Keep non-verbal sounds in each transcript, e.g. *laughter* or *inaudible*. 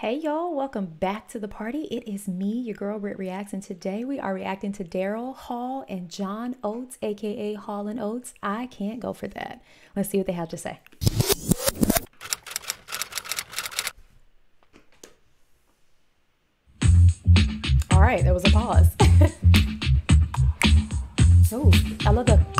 Hey y'all, welcome back to the party. It is me, your girl Britt Reacts, and today we are reacting to Daryl Hall and John Oates, aka Hall and Oates. I can't go for that. Let's see what they have to say. All right, there was a pause. *laughs* oh, I love the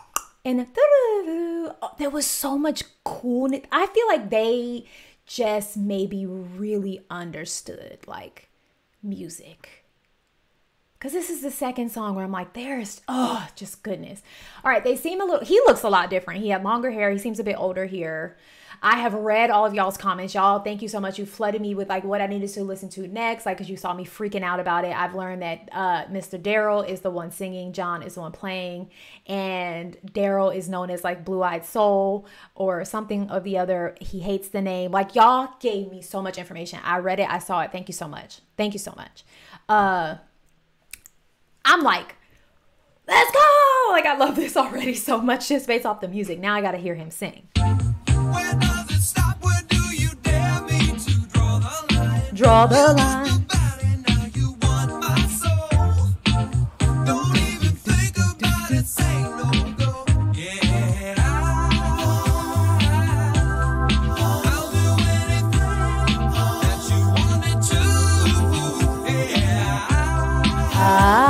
and the, oh, there was so much coolness. I feel like they just maybe really understood like music because this is the second song where I'm like, there's, oh, just goodness. All right, they seem a little, he looks a lot different. He had longer hair. He seems a bit older here. I have read all of y'all's comments. Y'all, thank you so much. You flooded me with like what I needed to listen to next, like because you saw me freaking out about it. I've learned that uh, Mr. Daryl is the one singing, John is the one playing, and Daryl is known as like Blue Eyed Soul or something of the other. He hates the name. Like y'all gave me so much information. I read it. I saw it. Thank you so much. Thank you so much. Uh, I'm like, let's go. Like, I love this *laughs* already so much just based off the music. Now I got to hear him sing. Draw the line. almost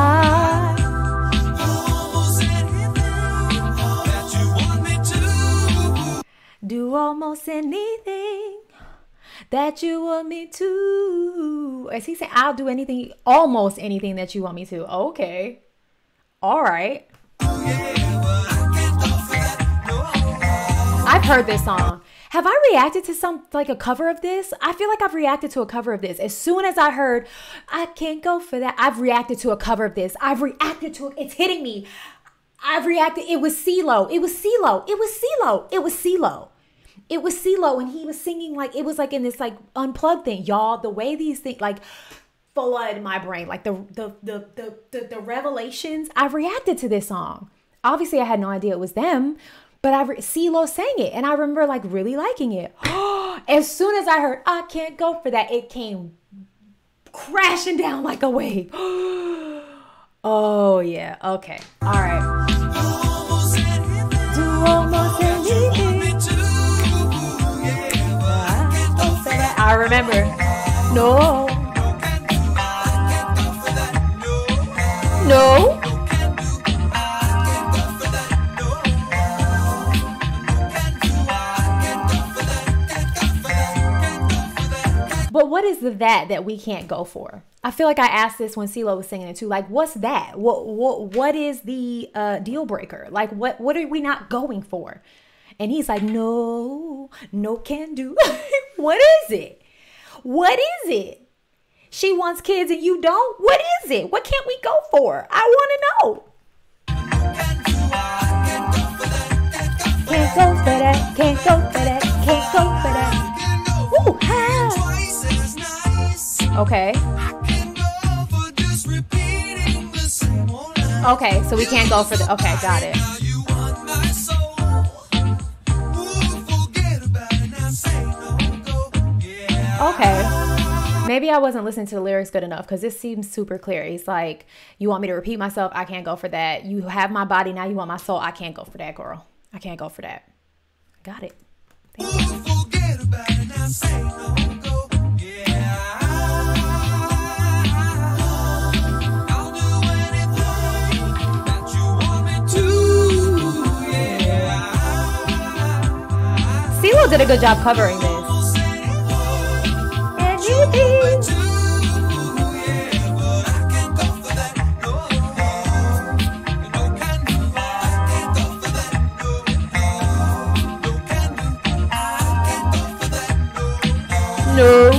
that you want me to. As he said, I'll do anything, almost anything that you want me to. Okay. All right. I've heard this song. Have I reacted to some like a cover of this? I feel like I've reacted to a cover of this. As soon as I heard, I can't go for that, I've reacted to a cover of this. I've reacted to it. It's hitting me. I've reacted. It was CeeLo. It was CeeLo. It was CeeLo. It was CeeLo it was CeeLo and he was singing like it was like in this like unplugged thing, y'all. The way these things like flood my brain, like the the the the the, the revelations. I've reacted to this song. Obviously, I had no idea it was them, but I re- CeeLo sang it, and I remember like really liking it. *gasps* as soon as I heard "I Can't Go for That," it came crashing down like a wave. *gasps* oh yeah, okay, all right. Remember. No. No. But what is the that that we can't go for? I feel like I asked this when CeeLo was singing it too. Like, what's that? What what what is the uh, deal breaker? Like, what what are we not going for? And he's like, no, no can do. *laughs* what is it? What is it? She wants kids and you don't? What is it? What can't we go for? I want to know. Can't go for that, can't go for that, can't go for that. Ooh, ha. Okay. Okay, so we can't go for the. Okay, got it. Okay. Maybe I wasn't listening to the lyrics good enough because this seems super clear. He's like, You want me to repeat myself? I can't go for that. You have my body, now you want my soul. I can't go for that, girl. I can't go for that. Got it. Did a good job covering this. No.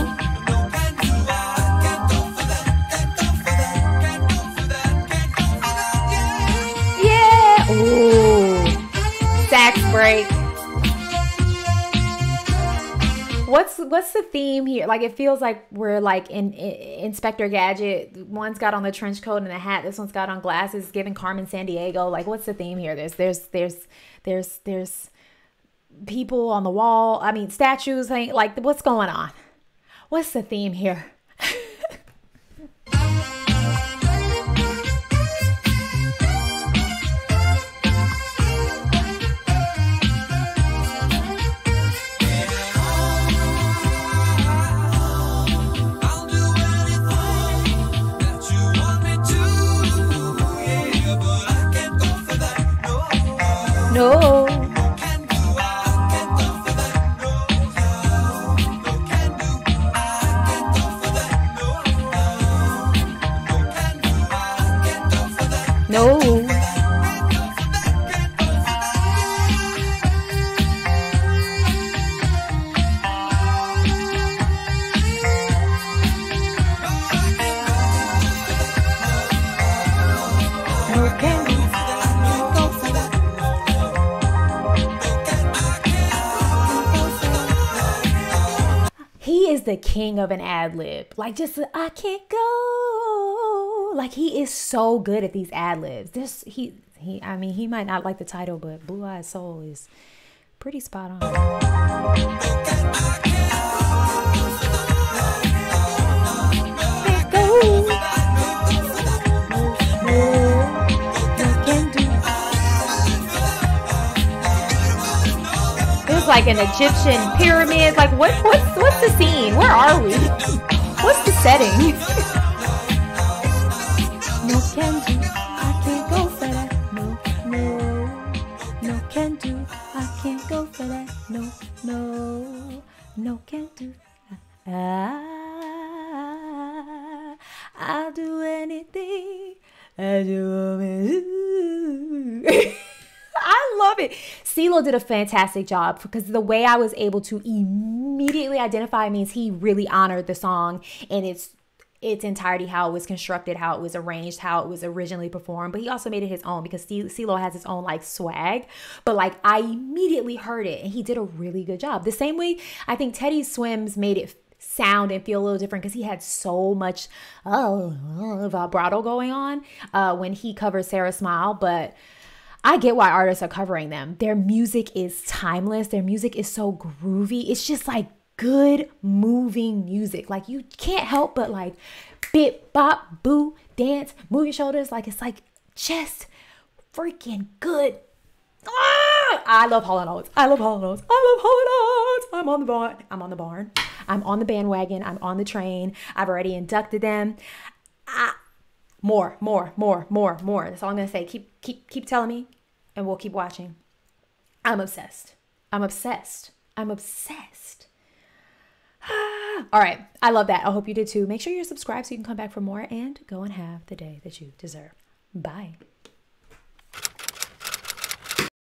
Yeah. Ooh. Sax break. What's what's the theme here? Like it feels like we're like in, in, Inspector Gadget. One's got on the trench coat and the hat. This one's got on glasses, giving Carmen Sandiego. Like what's the theme here? There's there's there's there's there's people on the wall. I mean statues. Like what's going on? What's the theme here? *laughs* No. No. He is the king of an ad lib. Like just I can't go. Like he is so good at these ad libs. This he he I mean he might not like the title, but Blue Eyed Soul is pretty spot on. like an Egyptian pyramid. Like what what's what's the scene? Where are we? What's the setting? *laughs* I'll do anything. I do. *laughs* I love it. CeeLo did a fantastic job because the way I was able to immediately identify means he really honored the song and its its entirety, how it was constructed, how it was arranged, how it was originally performed. But he also made it his own because CeeLo has his own like swag. But like I immediately heard it and he did a really good job. The same way I think Teddy Swims made it sound and feel a little different because he had so much oh, vibrato going on uh, when he covered Sara Smile. But I get why artists are covering them. Their music is timeless. Their music is so groovy. It's just like good moving music. Like you can't help but like bit bop boo dance, move your shoulders. Like it's like just freaking good. Ah! I love Hall and Oates. I love Hall and Oates. I love Hall and Oates. I'm on the barn. I'm on the barn. I'm on the bandwagon. I'm on the train. I've already inducted them. I, more, more, more, more, more. That's all I'm gonna say. Keep, keep, keep telling me, and we'll keep watching. I'm obsessed. I'm obsessed. I'm obsessed. *sighs* all right. I love that. I hope you did too. Make sure you're subscribed so you can come back for more and go and have the day that you deserve. Bye.